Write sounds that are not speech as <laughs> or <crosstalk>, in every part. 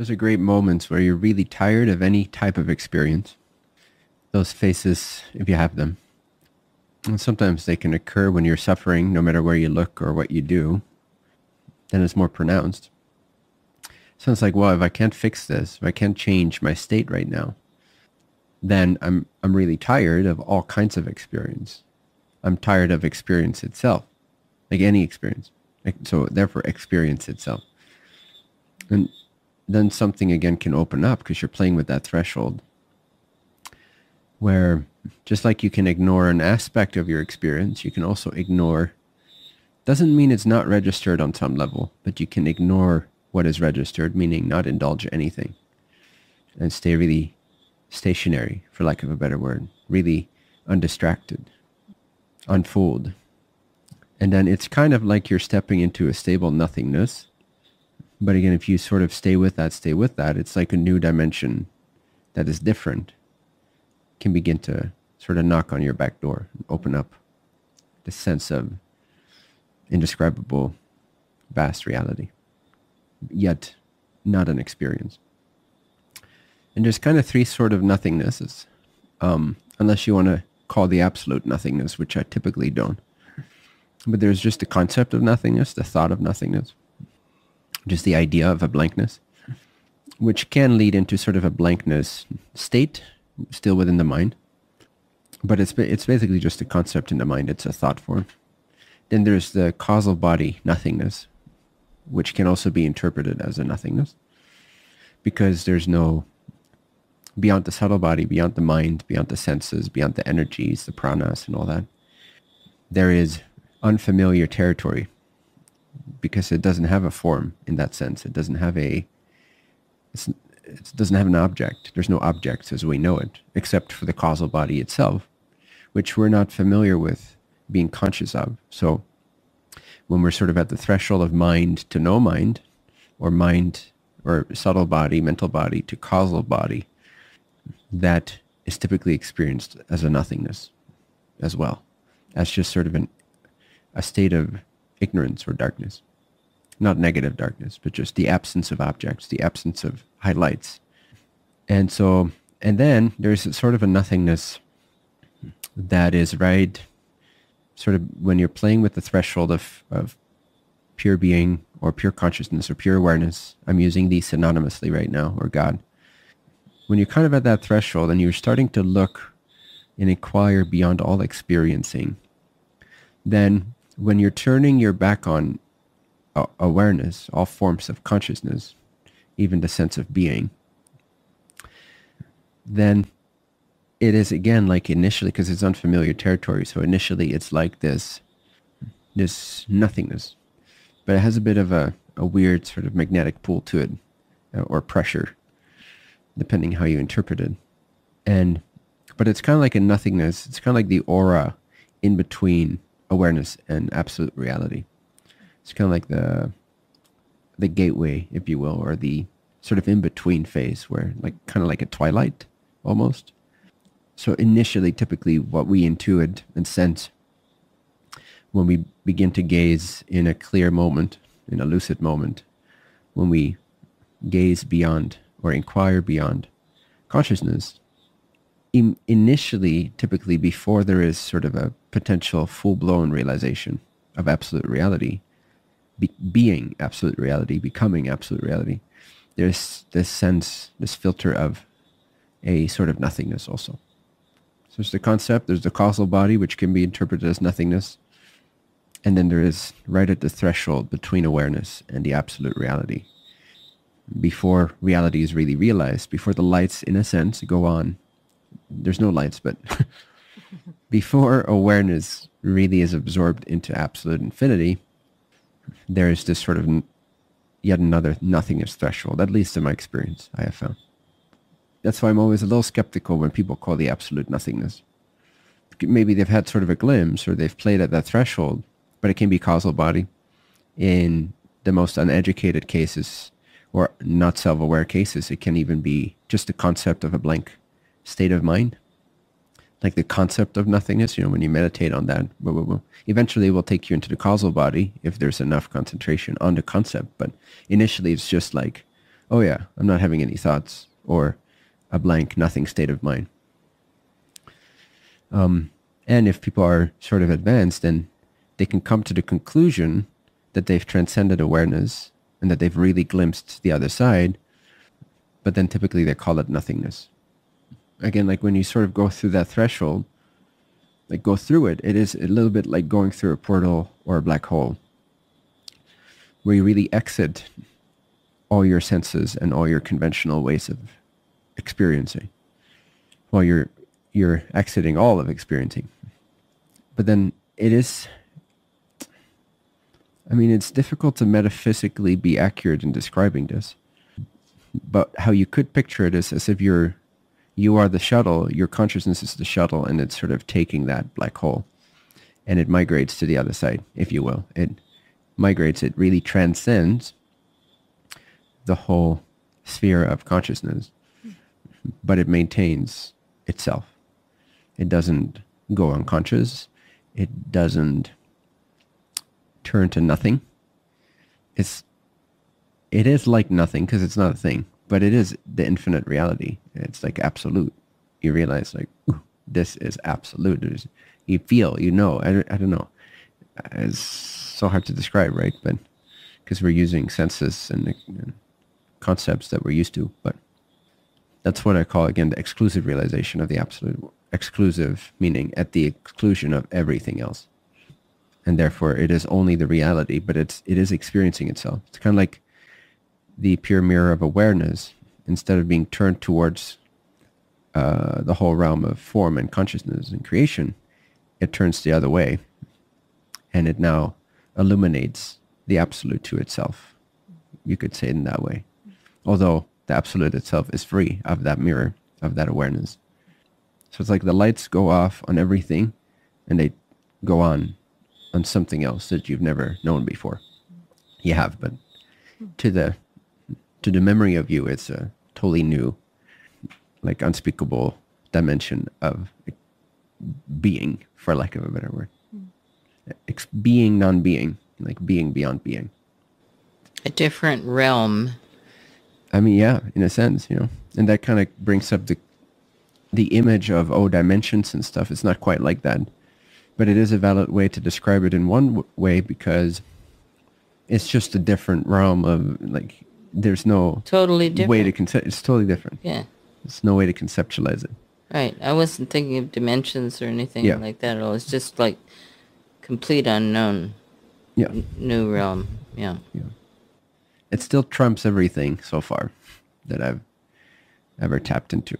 Those are great moments where you're really tired of any type of experience. Those faces, if you have them. And sometimes they can occur when you're suffering, no matter where you look or what you do. Then it's more pronounced. Sounds like, well, if I can't fix this, if I can't change my state right now, then I'm I'm really tired of all kinds of experience. I'm tired of experience itself, like any experience. So therefore, experience itself. And then something again can open up because you're playing with that threshold where just like you can ignore an aspect of your experience, you can also ignore, doesn't mean it's not registered on some level, but you can ignore what is registered, meaning not indulge anything and stay really stationary, for lack of a better word, really undistracted, unfold. And then it's kind of like you're stepping into a stable nothingness. But again, if you sort of stay with that, stay with that, it's like a new dimension that is different, can begin to sort of knock on your back door, and open up the sense of indescribable, vast reality, yet not an experience. And there's kind of three sort of nothingnesses, um, unless you want to call the absolute nothingness, which I typically don't. But there's just the concept of nothingness, the thought of nothingness, just the idea of a blankness, which can lead into sort of a blankness state, still within the mind. But it's it's basically just a concept in the mind. It's a thought form. Then there's the causal body nothingness, which can also be interpreted as a nothingness, because there's no beyond the subtle body, beyond the mind, beyond the senses, beyond the energies, the pranas and all that, there is unfamiliar territory because it doesn't have a form in that sense. It doesn't have a, it doesn't have an object. There's no objects as we know it, except for the causal body itself, which we're not familiar with being conscious of. So when we're sort of at the threshold of mind to no mind, or mind or subtle body, mental body to causal body, that is typically experienced as a nothingness as well, as just sort of an, a state of ignorance or darkness. Not negative darkness, but just the absence of objects, the absence of highlights. And so, and then there's sort of a nothingness that is right sort of when you're playing with the threshold of, of pure being or pure consciousness or pure awareness. I'm using these synonymously right now, or God when you're kind of at that threshold and you're starting to look and inquire beyond all experiencing, then when you're turning your back on uh, awareness, all forms of consciousness, even the sense of being, then it is again like initially because it's unfamiliar territory. So initially it's like this, this nothingness, but it has a bit of a, a weird sort of magnetic pull to it uh, or pressure depending how you interpret it. And but it's kind of like a nothingness. It's kind of like the aura in between awareness and absolute reality. It's kind of like the the gateway, if you will, or the sort of in between phase where like kind of like a twilight almost. So initially, typically what we intuit and sense when we begin to gaze in a clear moment, in a lucid moment, when we gaze beyond or inquire beyond consciousness, in, initially, typically before there is sort of a potential full-blown realization of absolute reality, be, being absolute reality, becoming absolute reality, there's this sense, this filter of a sort of nothingness also. So there's the concept, there's the causal body, which can be interpreted as nothingness. And then there is right at the threshold between awareness and the absolute reality, before reality is really realized, before the lights, in a sense, go on. There's no lights, but <laughs> before awareness really is absorbed into absolute infinity, there is this sort of yet another nothingness threshold, at least in my experience, I have found. That's why I'm always a little skeptical when people call the absolute nothingness. Maybe they've had sort of a glimpse or they've played at that threshold, but it can be causal body. In the most uneducated cases, or not self-aware cases, it can even be just the concept of a blank state of mind. Like the concept of nothingness, you know, when you meditate on that, eventually it will take you into the causal body if there's enough concentration on the concept. But initially it's just like oh yeah, I'm not having any thoughts or a blank nothing state of mind. Um, and if people are sort of advanced, then they can come to the conclusion that they've transcended awareness and that they've really glimpsed the other side. But then typically they call it nothingness. Again, like when you sort of go through that threshold, like go through it, it is a little bit like going through a portal or a black hole where you really exit all your senses and all your conventional ways of experiencing. Well, you're you're exiting all of experiencing. But then it is I mean, it's difficult to metaphysically be accurate in describing this. But how you could picture it is as if you're you are the shuttle, your consciousness is the shuttle and it's sort of taking that black hole and it migrates to the other side, if you will. It migrates, it really transcends the whole sphere of consciousness, but it maintains itself. It doesn't go unconscious. It doesn't turn to nothing. It's it is like nothing because it's not a thing, but it is the infinite reality. It's like absolute. You realize like this is absolute. There's, you feel, you know. I, I don't know. It's so hard to describe, right? But because we're using senses and, and concepts that we're used to, but that's what I call again the exclusive realization of the absolute. Exclusive meaning at the exclusion of everything else and therefore it is only the reality, but it's it is experiencing itself. It's kind of like the pure mirror of awareness. Instead of being turned towards uh, the whole realm of form and consciousness and creation, it turns the other way, and it now illuminates the absolute to itself. You could say it in that way, although the absolute itself is free of that mirror of that awareness. So it's like the lights go off on everything, and they go on on something else that you've never known before. You have, but to the to the memory of you, it's a totally new, like unspeakable dimension of being, for lack of a better word. Hmm. Ex- being non-being, like being beyond being. A different realm. I mean, yeah, in a sense, you know, and that kind of brings up the the image of oh dimensions and stuff. It's not quite like that but it is a valid way to describe it in one w- way because it's just a different realm of like there's no totally different way to concept it's totally different. Yeah. There's no way to conceptualize it. Right. I wasn't thinking of dimensions or anything yeah. like that at all. It's just like complete unknown. Yeah. New realm. Yeah. Yeah. It still trumps everything so far that i've ever tapped into.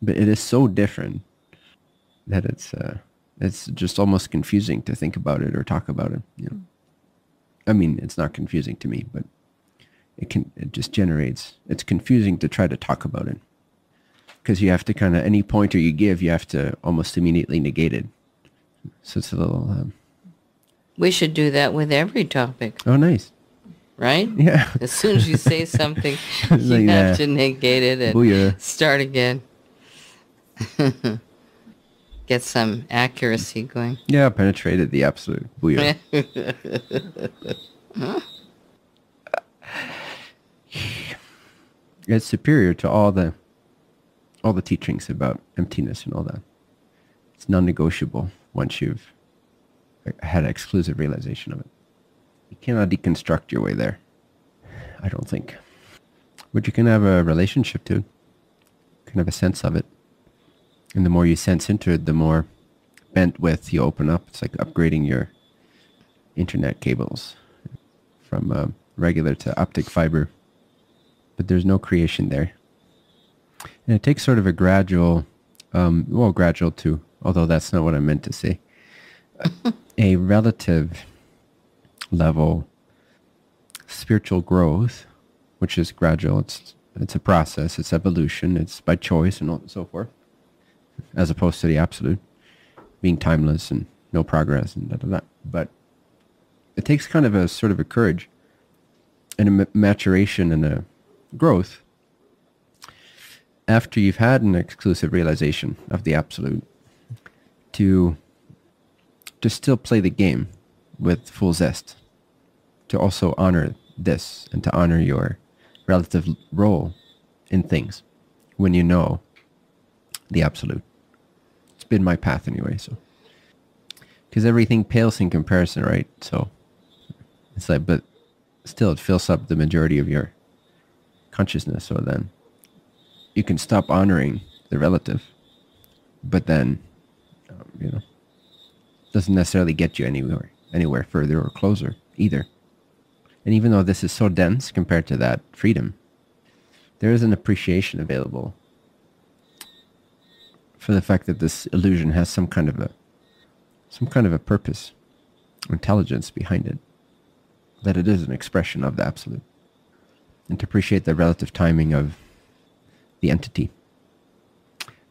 But it is so different that it's uh it's just almost confusing to think about it or talk about it. You know? I mean, it's not confusing to me, but it can. It just generates. It's confusing to try to talk about it because you have to kind of any pointer you give, you have to almost immediately negate it. So it's a little. Um, we should do that with every topic. Oh, nice. Right? Yeah. As soon as you say <laughs> something, you like, have to negate it and Booyah. start again. <laughs> get some accuracy going. Yeah, penetrated the absolute. Booyah. <laughs> it's superior to all the all the teachings about emptiness and all that. It's non-negotiable once you've had an exclusive realization of it. You cannot deconstruct your way there. I don't think. But you can have a relationship to. You can have a sense of it. And the more you sense into it, the more bandwidth you open up. It's like upgrading your internet cables from uh, regular to optic fiber. But there's no creation there. And it takes sort of a gradual, um, well, gradual too, although that's not what I meant to say. <laughs> a relative level spiritual growth, which is gradual. It's it's a process. It's evolution. It's by choice and so forth as opposed to the absolute being timeless and no progress and da da da. But it takes kind of a sort of a courage and a maturation and a growth after you've had an exclusive realization of the absolute to to still play the game with full zest to also honor this and to honor your relative role in things when you know the absolute. It's been my path anyway, so. Because everything pales in comparison, right? So it's like, but still it fills up the majority of your consciousness. So then you can stop honoring the relative, but then, um, you know, doesn't necessarily get you anywhere, anywhere further or closer either. And even though this is so dense compared to that freedom, there is an appreciation available for the fact that this illusion has some kind of a some kind of a purpose, intelligence behind it, that it is an expression of the absolute, and to appreciate the relative timing of the entity.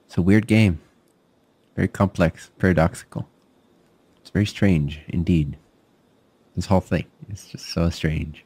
It's a weird game, very complex, paradoxical. It's very strange indeed. This whole thing is just so strange.